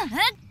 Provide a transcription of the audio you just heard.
Uh -huh.